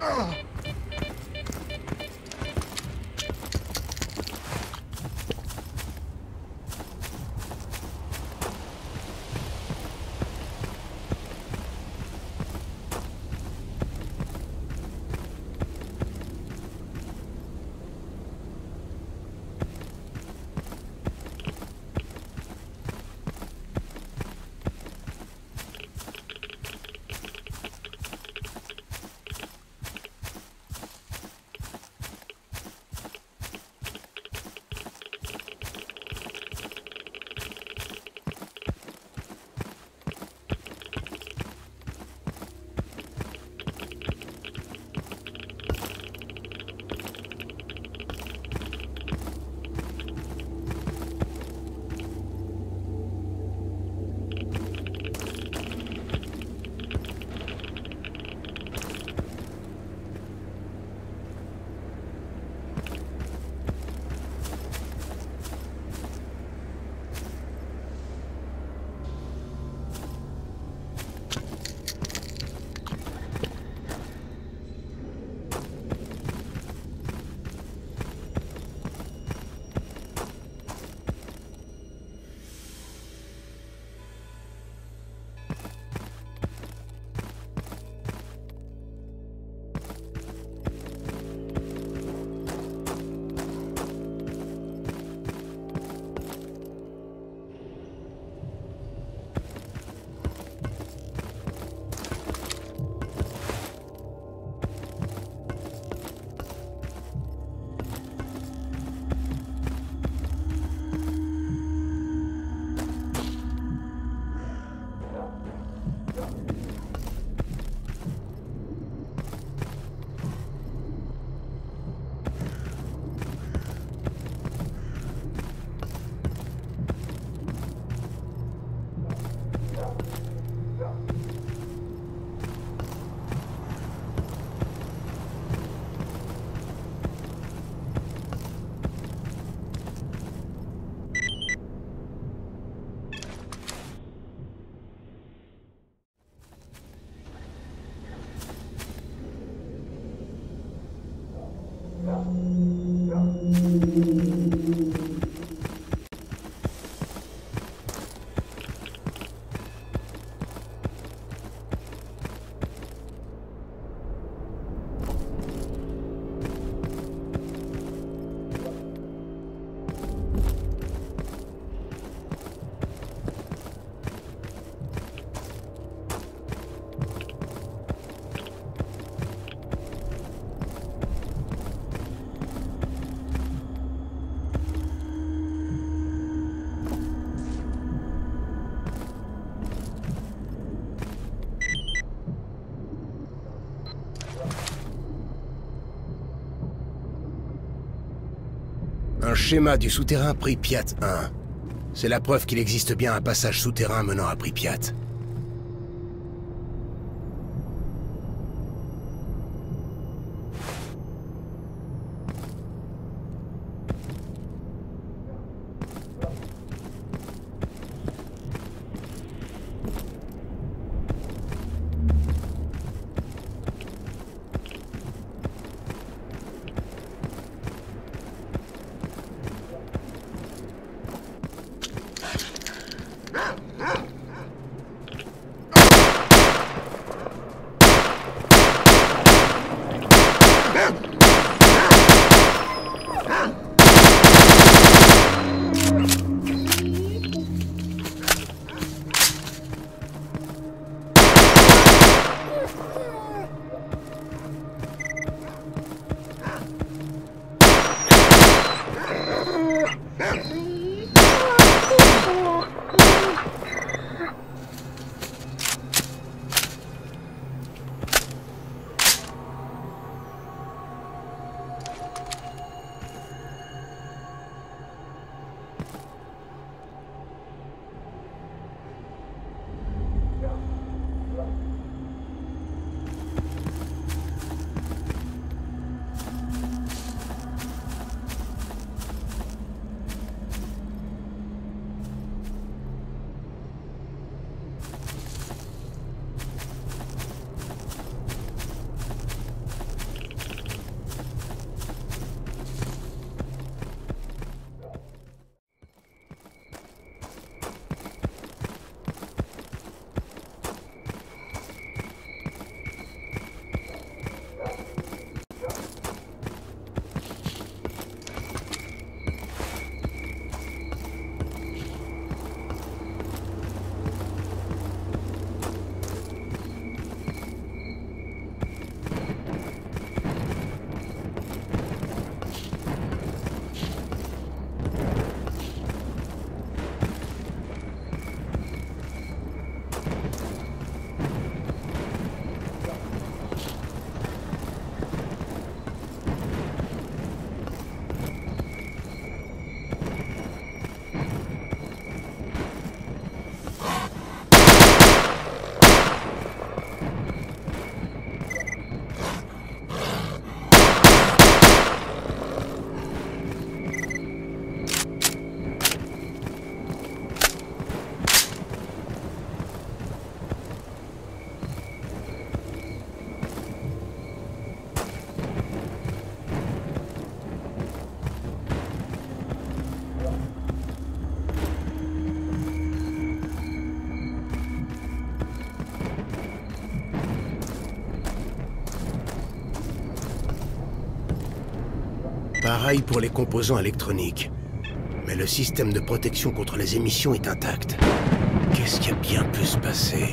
Ugh. Schéma du souterrain Pripyat 1. C'est la preuve qu'il existe bien un passage souterrain menant à Pripyat. Pareil pour les composants électroniques. Mais le système de protection contre les émissions est intact. Qu'est-ce qui a bien pu se passer?